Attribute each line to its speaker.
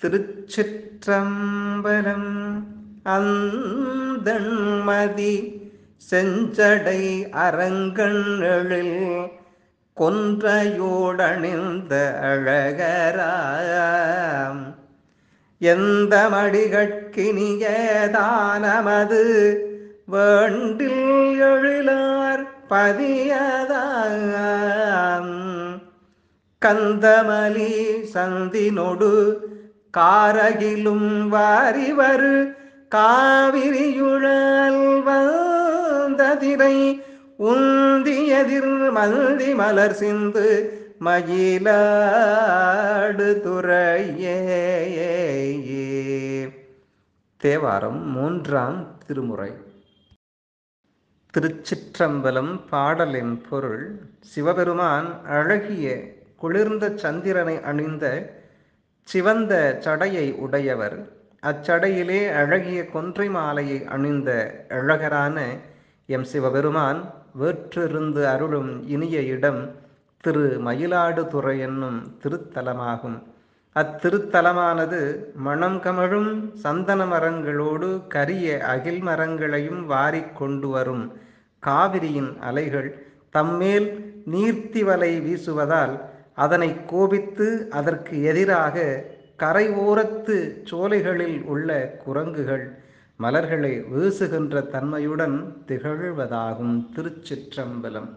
Speaker 1: திருச்சிற்றம்பலம் அந்தண்மதி செஞ்சடை அரங்கண்களில் கொன்றையோடணிந்த அழகராம். எந்த மடிகட்கினியதானமது வேண்டில் எழிலார் பதியதாம். கந்தமலி சந்தினொடு காரகிலும் வாரிவரு காவிரியுழல் வந்ததிரை உந்தியதிர் மந்தி மலர் சிந்து மயிலாடு துறையே. தேவாரம் மூன்றாம் திருமுறை. திருச்சிற்றம்பலம் பாடலின் பொருள் சிவபெருமான் அழகிய குளிர்ந்த சந்திரனை அணிந்த சிவந்த சடையை உடையவர் அச்சடையிலே அழகிய கொன்றை மாலையை அணிந்த அழகரான எம். சிவபெருமான் வேற்றிருந்து அருளும் இனிய இடம் திரு. மயிலாடுதுறை என்னும் திருத்தலமாகும். அத்திருத்தலமானது மணம் கமழும் சந்தன மரங்களோடு கரிய அகில் மரங்களையும் வாரிக் கொண்டு வரும் காவிரியின் அலைகள் தம்மேல் நீர்த்தி வலை வீசுவதால் அதனை கோபித்து அதற்கு எதிராக கரை ஓரத்து சோலைகளில் உள்ள குரங்குகள் மலர்களை வீசுகின்ற தன்மையுடன் திகழ்வதாகும் திருச்சிற்றம்பலம்.